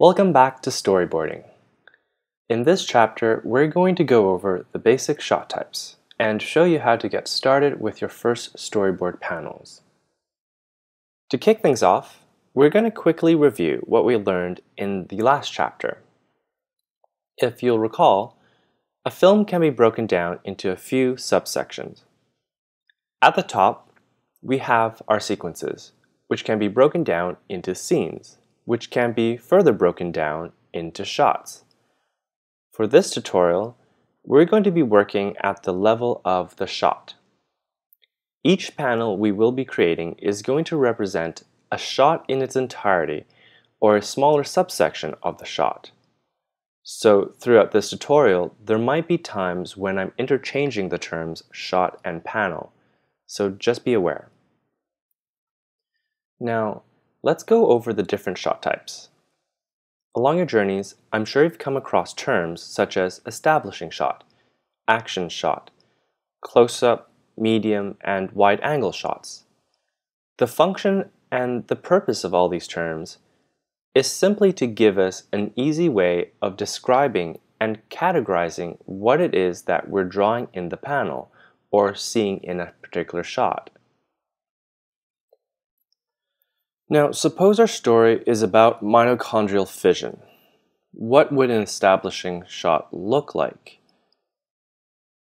Welcome back to storyboarding. In this chapter, we're going to go over the basic shot types and show you how to get started with your first storyboard panels. To kick things off, we're going to quickly review what we learned in the last chapter. If you'll recall, a film can be broken down into a few subsections. At the top, we have our sequences, which can be broken down into scenes, which can be further broken down into shots. For this tutorial, we're going to be working at the level of the shot. Each panel we will be creating is going to represent a shot in its entirety or a smaller subsection of the shot. So throughout this tutorial, there might be times when I'm interchanging the terms shot and panel, so just be aware. Now, let's go over the different shot types. Along your journeys, I'm sure you've come across terms such as establishing shot, action shot, close-up, medium, and wide-angle shots. The function and the purpose of all these terms is simply to give us an easy way of describing and categorizing what it is that we're drawing in the panel or seeing in a particular shot. Now, suppose our story is about mitochondrial fission. What would an establishing shot look like?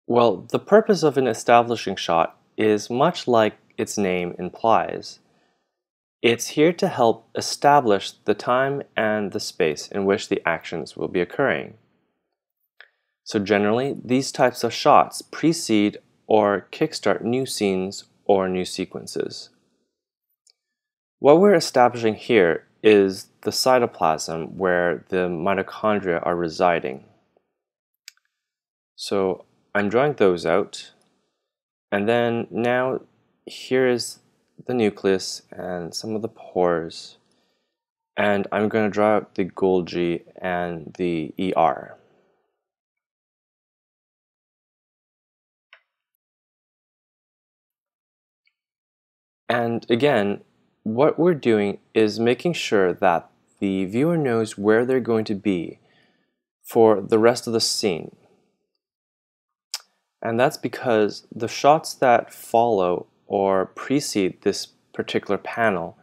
Well, the purpose of an establishing shot is much like its name implies. It's here to help establish the time and the space in which the actions will be occurring. So generally, these types of shots precede or kickstart new scenes or new sequences. What we're establishing here is the cytoplasm where the mitochondria are residing. So I'm drawing those out. And then now here is the nucleus and some of the pores. And I'm going to draw out the Golgi and the ER. And again, what we're doing is making sure that the viewer knows where they're going to be for the rest of the scene. And that's because the shots that follow or precede this particular panel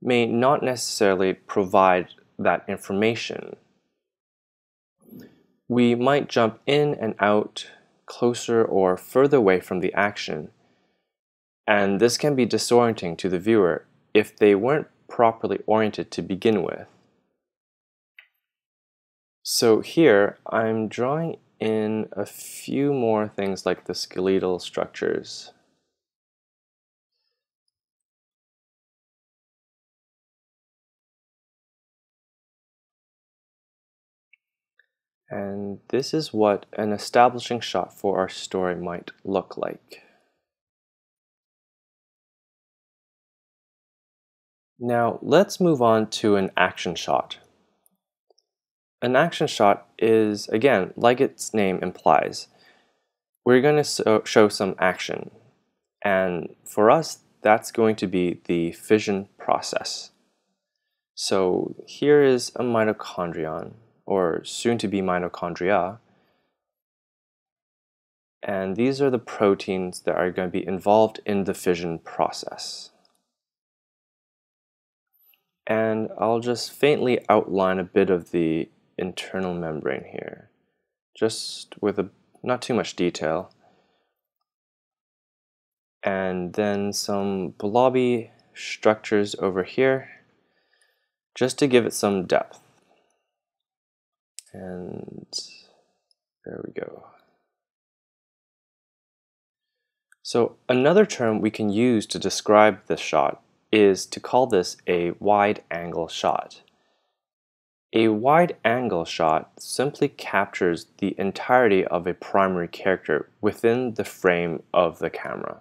may not necessarily provide that information. We might jump in and out closer or further away from the action, and this can be disorienting to the viewer if they weren't properly oriented to begin with. So here I'm drawing in a few more things like the skeletal structures. And this is what an establishing shot for our story might look like. Now let's move on to an action shot. An action shot is, again, like its name implies, we're going to uh, show some action. And for us, that's going to be the fission process. So here is a mitochondrion, or soon to be mitochondria. And these are the proteins that are going to be involved in the fission process and I'll just faintly outline a bit of the internal membrane here, just with a, not too much detail. And then some blobby structures over here, just to give it some depth. And there we go. So another term we can use to describe this shot is to call this a wide angle shot. A wide angle shot simply captures the entirety of a primary character within the frame of the camera.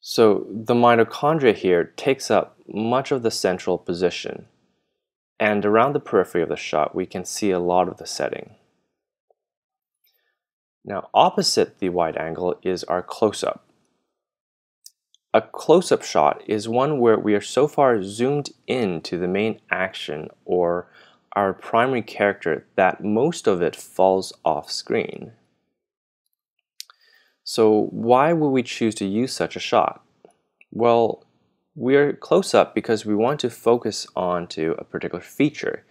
So the mitochondria here takes up much of the central position and around the periphery of the shot we can see a lot of the setting. Now opposite the wide angle is our close-up A close-up shot is one where we are so far zoomed in to the main action or our primary character that most of it falls off screen. So why would we choose to use such a shot? Well, we're close up because we want to focus on to a particular feature.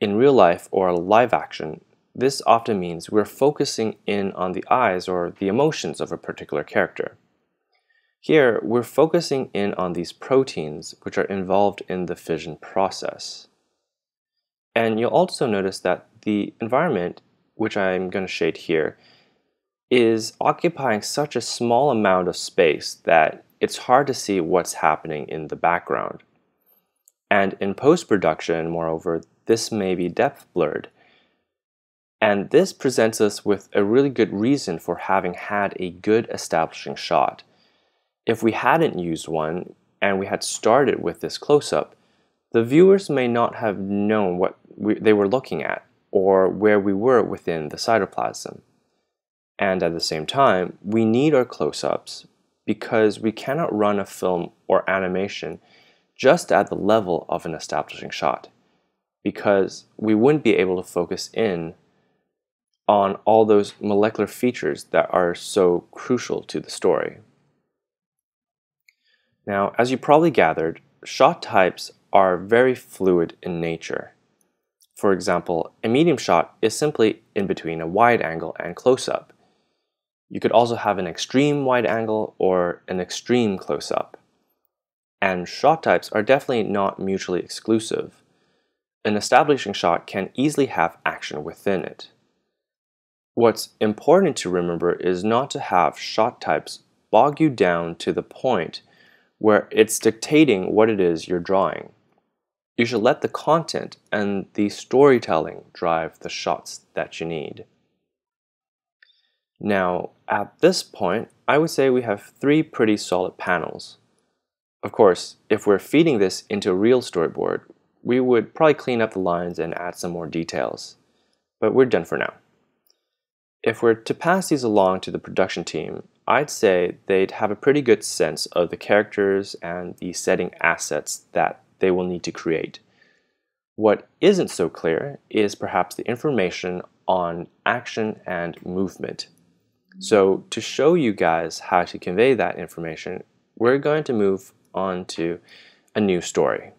In real life or live action, this often means we're focusing in on the eyes or the emotions of a particular character. Here, we're focusing in on these proteins which are involved in the fission process. And you'll also notice that the environment, which I'm going to shade here, is occupying such a small amount of space that it's hard to see what's happening in the background. And in post-production, moreover, this may be depth blurred. And this presents us with a really good reason for having had a good establishing shot. If we hadn't used one and we had started with this close-up, the viewers may not have known what we, they were looking at or where we were within the cytoplasm. And at the same time, we need our close-ups because we cannot run a film or animation just at the level of an establishing shot because we wouldn't be able to focus in on all those molecular features that are so crucial to the story. Now, as you probably gathered, shot types are very fluid in nature. For example, a medium shot is simply in between a wide angle and close-up, you could also have an extreme wide angle or an extreme close-up. And shot types are definitely not mutually exclusive. An establishing shot can easily have action within it. What's important to remember is not to have shot types bog you down to the point where it's dictating what it is you're drawing. You should let the content and the storytelling drive the shots that you need. Now, at this point, I would say we have three pretty solid panels. Of course, if we're feeding this into a real storyboard, we would probably clean up the lines and add some more details. But we're done for now. If we're to pass these along to the production team, I'd say they'd have a pretty good sense of the characters and the setting assets that they will need to create. What isn't so clear is perhaps the information on action and movement. So to show you guys how to convey that information, we're going to move on to a new story.